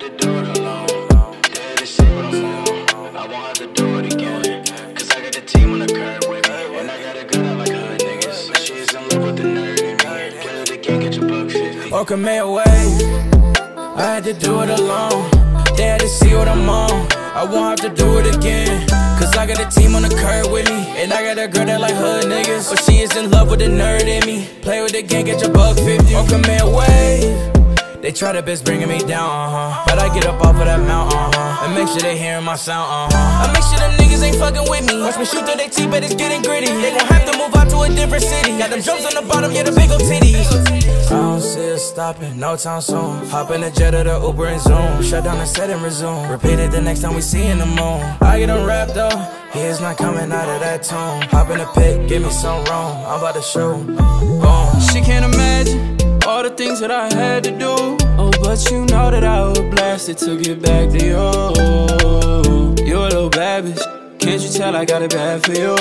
to do it alone. What I'm on. I won't have to do it again. Cause I got the team on the curb with me. And I got a girl like hood niggas. In love with the nerd in me. Play with the game, get your buck 50. or commit away. I had to do it alone. They had to see what I'm on. I won't have to do it again. Cause I got a team on the curb with me. And I got a girl that like hood niggas. But she is in love with the nerd in me. Play with the gang, get your buck 50. Or commit away. They try their best bringing me down, uh-huh. But I get up off of that mountain, uh-huh. And make sure they hearing my sound, uh-huh. I make sure them niggas ain't fucking with me. Watch me shoot through their teeth, but it's getting gritty. They gon' have to move out to a different city. Got them drums on the bottom, yeah, the big ol' titties. I don't see it stopping, no time soon. Hop in the jet or the Uber and Zoom. Shut down the set and resume. Repeat it the next time we see in the moon. I get them wrapped up, he is not coming out of that tone. Hop in the pit, give me some room. I'm about to show, boom. She can't imagine all the things that I had to do. Oh, but you know that I would blast it to get back to you. You a little bad. Can't you tell I got it bad for you?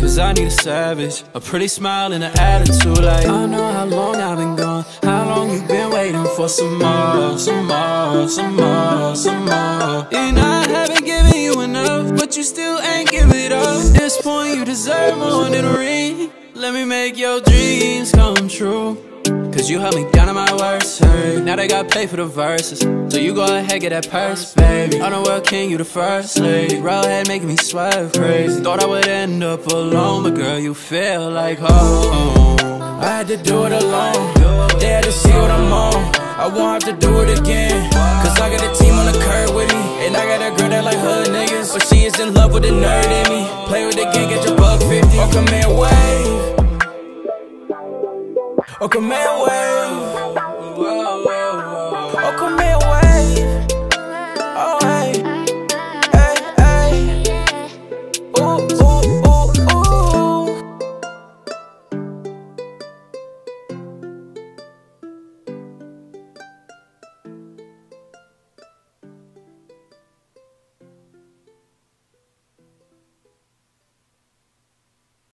Cause I need a savage, a pretty smile and an attitude like I know how long I've been gone, how long you been waiting for some more, some more, some more, some more. And I haven't given you enough, but you still ain't give it up. At this point, you deserve more than a ring. Let me make your dreams come true. Cause you held me down in my worst hurt. Now they got paid for the verses. So you go ahead, get that purse, baby. On the world king, you the first lady. Roll head making me swerve crazy. Thought I would end up alone, but girl, you feel like home. I had to do it alone. They had to see what I'm on. I won't have to do it again. Cause I got a team on the curb with me. And I got a girl that like hood niggas. But she is in love with the nerd in me. Play with the gang, get your buck 50. Or command o que me huele.